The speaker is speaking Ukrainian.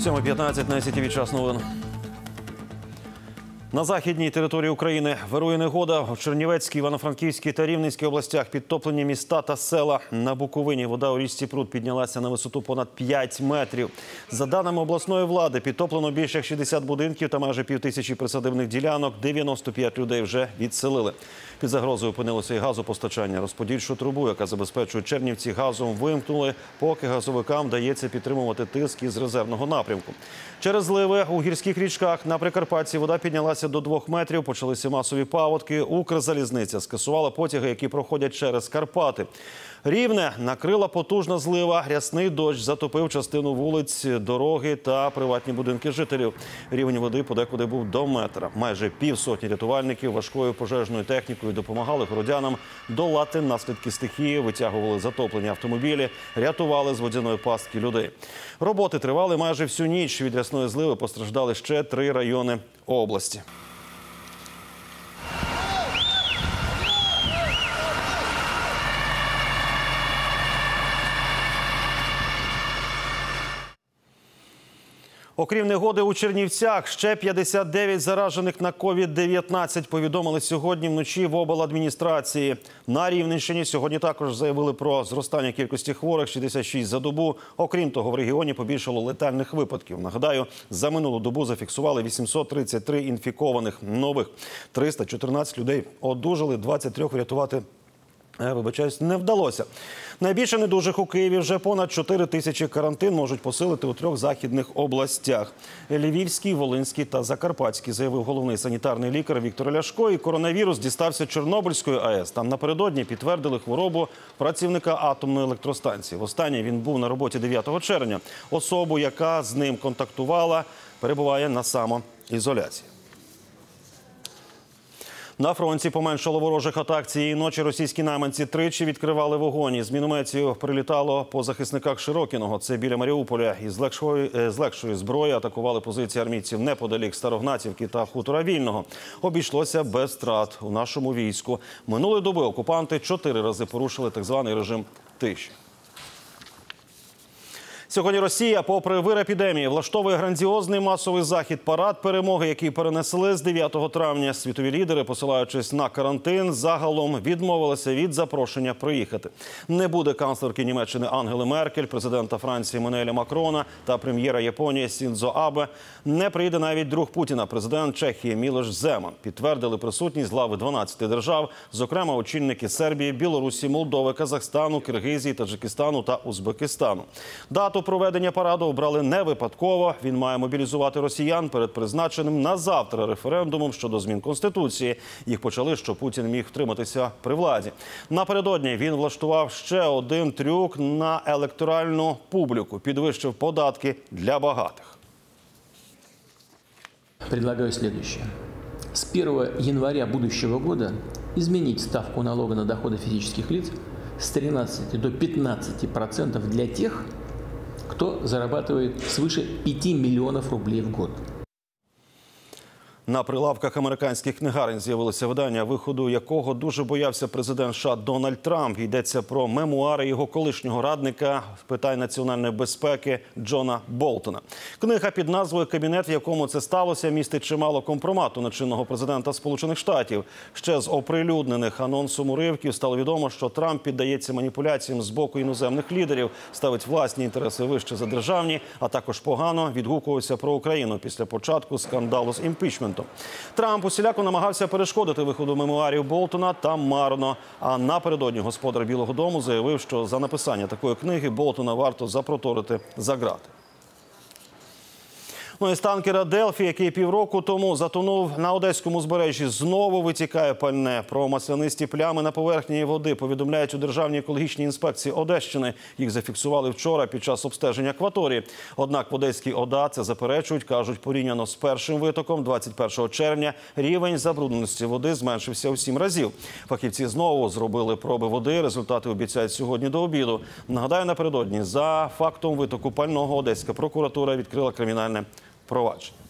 7.15 на ICTV час новин. На західній території України вирує негода в Чернівецькій, Івано-Франківській та Рівненській областях підтоплені міста та села. На Буковині вода у річці Прут піднялася на висоту понад 5 метрів. За даними обласної влади, підтоплено більше як 60 будинків та майже півтисячі присадибних ділянок. 95 людей вже відселили. Під загрозою опинилося і газопостачання. Розподільчу трубу, яка забезпечує Чернівці газом, вимкнули, поки газовикам вдається підтримувати тиск із резервного напрямку. Через зливи у гірських річках на Прикарпатті вода піднялася до двох метрів. Почалися масові паводки. Укрзалізниця скасувала потяги, які проходять через Карпати. Рівне накрила потужна злива. Рясний дощ затопив частину вулиць, дороги та приватні будинки жителів. Рівень води подекуди був до метра. Майже півсотні рятувальників важкою пожежною технікою допомагали городянам долати наслідки стихії, витягували затоплені автомобілі, рятували з водяної пастки людей. Роботи тривали майже всю ніч. Від рясної зливи постраждали ще три райони області. Окрім негоди у Чернівцях, ще 59 заражених на COVID-19 повідомили сьогодні вночі в обладміністрації. На Рівненщині сьогодні також заявили про зростання кількості хворих 66 за добу. Окрім того, в регіоні побільшало летальних випадків. Нагадаю, за минулу добу зафіксували 833 інфікованих нових. 314 людей одужали, 23 врятувати Вибачаюсь, не вдалося. Найбільше недужих у Києві вже понад 4 тисячі карантин можуть посилити у трьох західних областях: Львівській, Волинській та Закарпатській, заявив головний санітарний лікар Віктор Ляшко. І коронавірус дістався Чорнобильської АЕС. Там напередодні підтвердили хворобу працівника атомної електростанції. Востаннє він був на роботі 9 червня. Особу, яка з ним контактувала, перебуває на самоізоляції. На фронті поменшало ворожих атак цієї ночі. Російські найманці тричі відкривали вогонь. Із мінометів прилітало по захисниках Широкіного. Це біля Маріуполя. Із легшої, е, з легшої зброї атакували позиції армійців неподалік Старогнатівки та хутора Вільного. Обійшлося без втрат у нашому війську. Минулої доби окупанти чотири рази порушили так званий режим тиші. Сьогодні Росія, попри вир епідемії, влаштовує грандіозний масовий захід парад перемоги, який перенесли з 9 травня. Світові лідери, посилаючись на карантин, загалом відмовилися від запрошення приїхати. Не буде канцлерки Німеччини Ангели Меркель, президента Франції Менеля Макрона та прем'єра Японії Сіндзо Абе. Не прийде навіть друг Путіна, президент Чехії Мілош Земан. Підтвердили присутність глави 12 держав, зокрема очільники Сербії, Білорусі, Молдови, Казахстану, Киргизії, Таджикистану та Узбекистану. Дату проведення параду обрали не випадково. Він має мобілізувати росіян перед призначеним на завтра референдумом щодо змін конституції. Їх почали, що Путін міг втриматися при владі. Напередодні він влаштував ще один трюк на електоральну публіку. Підвищив податки для багатих. Предлагаю следующее. С 1 января будущего года изменить ставку налога на доходы физических лиц с 13 до 15% для тех, кто зарабатывает свыше 5 миллионов рублей в год. На прилавках американських книгарень з'явилося видання, виходу якого дуже боявся президент США Дональд Трамп. Йдеться про мемуари його колишнього радника з питань національної безпеки Джона Болтона. Книга під назвою Кабінет, в якому це сталося, містить чимало компромату на чинного президента Сполучених Штатів. Ще з оприлюднених анонсом уривків стало відомо, що Трамп піддається маніпуляціям з боку іноземних лідерів, ставить власні інтереси вище за державні, а також погано відгукувався про Україну після початку скандалу з імпічментом. Трамп усіляко намагався перешкодити виходу мемуарів Болтона та марно. А напередодні господар Білого Дому заявив, що за написання такої книги Болтона варто запроторити за грати. Ну і з танкера Делфі, який півроку тому затонув на одеському узбережжі, знову витікає пальне. Про маслянисті плями на поверхні води повідомляють у Державній екологічній інспекції Одещини. Їх зафіксували вчора під час обстеження акваторії. Однак в Одеській ОДА це заперечують, кажуть, порівняно з першим витоком 21 червня рівень забрудненості води зменшився у сім разів. Фахівці знову зробили проби води. Результати обіцяють сьогодні до обіду. Нагадаю, напередодні за фактом витоку пального Одеська прокуратура відкрила кримінальне provođenje.